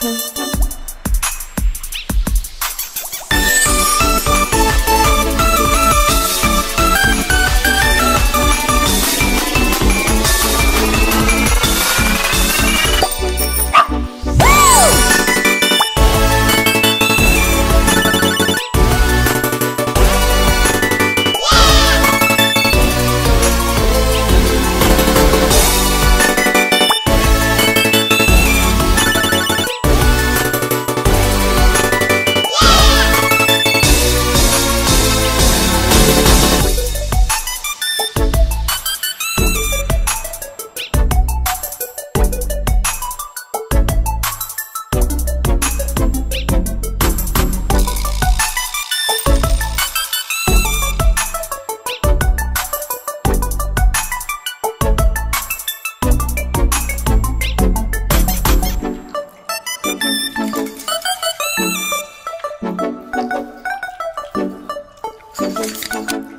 Christmas. Thank you.